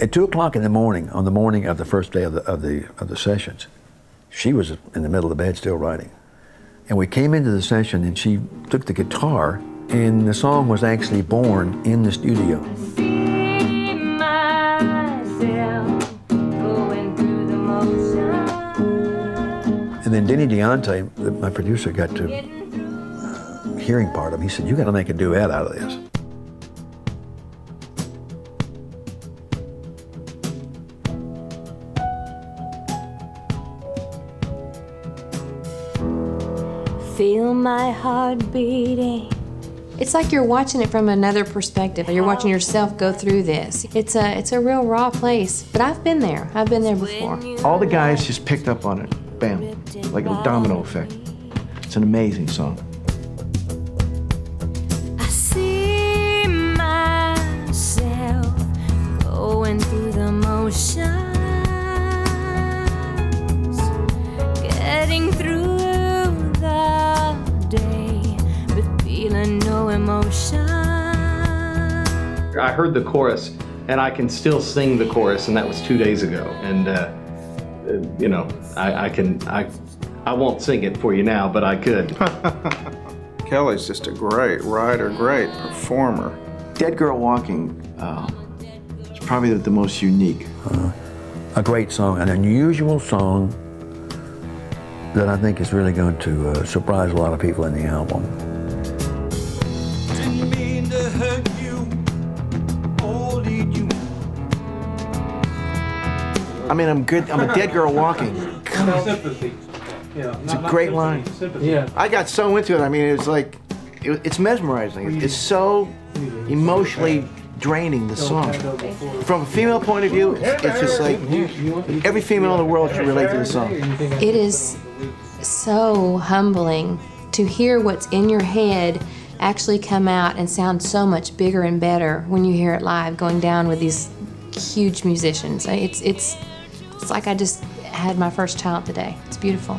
At two o'clock in the morning, on the morning of the first day of the, of the, of the sessions, she was in the middle of the bed still writing. And we came into the session and she took the guitar and the song was actually born in the studio. And then Denny Diante, my producer, got to uh, hearing part of him. He said, you got to make a duet out of this. Feel my heart beating. It's like you're watching it from another perspective. You're watching yourself go through this. It's a it's a real raw place, but I've been there. I've been there before. All the guys just picked up on it. Bam. Like a domino effect. It's an amazing song. I see myself going through but feeling no emotion. I heard the chorus, and I can still sing the chorus, and that was two days ago. And uh, uh, you know, I, I can I I won't sing it for you now, but I could. Kelly's just a great writer, great performer. Dead Girl Walking uh, is probably the, the most unique. a great song, an unusual song that I think is really going to uh, surprise a lot of people in the album. Didn't mean to hurt you, only you. I mean, I'm good. I'm a dead girl walking. Sympathy. Yeah, It's a great line. Yeah. I got so into it. I mean, it's like, it, it's mesmerizing. It's so emotionally draining, the song. From a female point of view, it's, it's just like every female in the world should relate to the song. It is so humbling to hear what's in your head actually come out and sound so much bigger and better when you hear it live going down with these huge musicians. It's it's it's like I just had my first child today. It's beautiful.